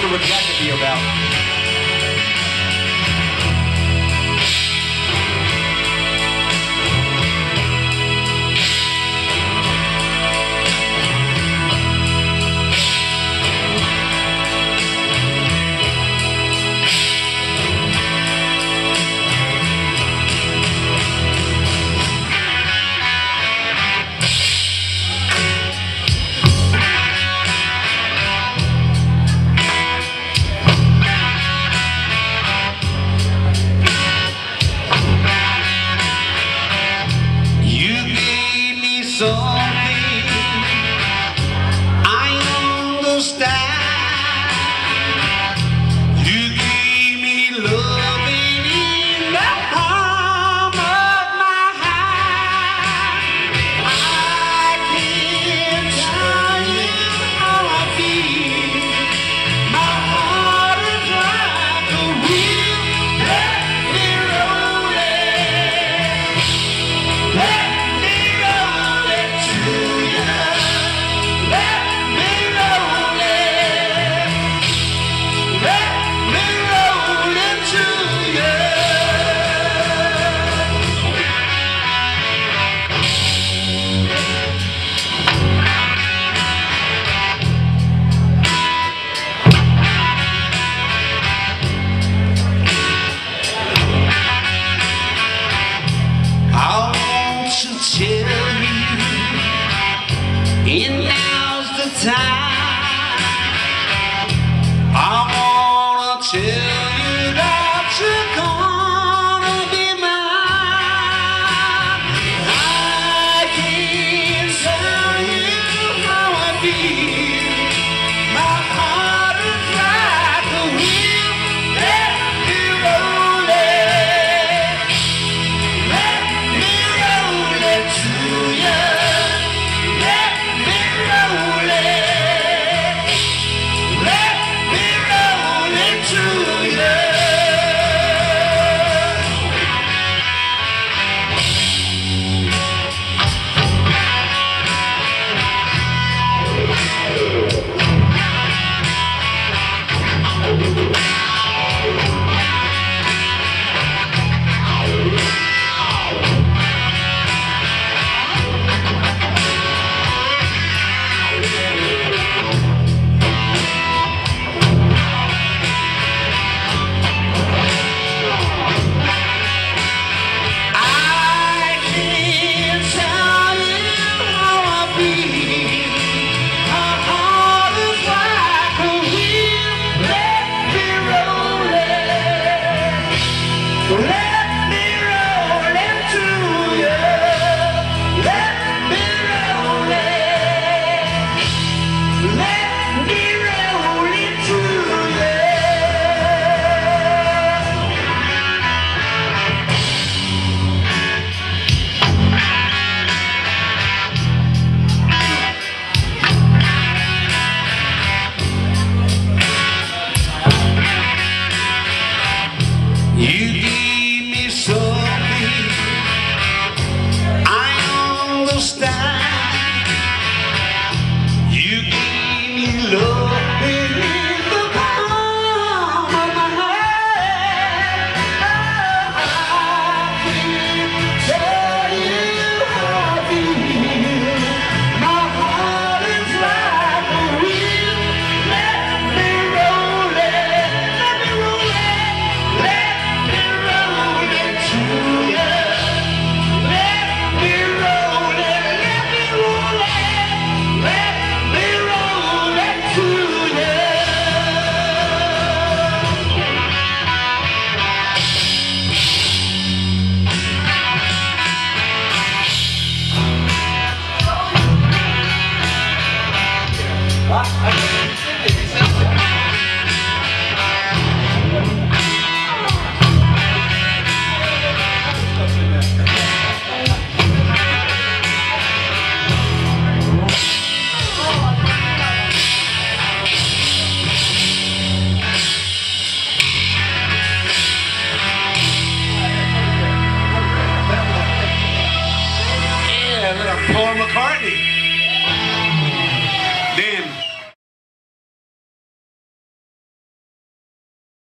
Booker would that be about? something I understand. time. I wanna tell you that you're gonna be mine. I can't tell you how I feel. Hallelujah. City.